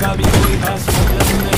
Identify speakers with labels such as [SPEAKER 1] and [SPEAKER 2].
[SPEAKER 1] का भी कोई खास मतलब नहीं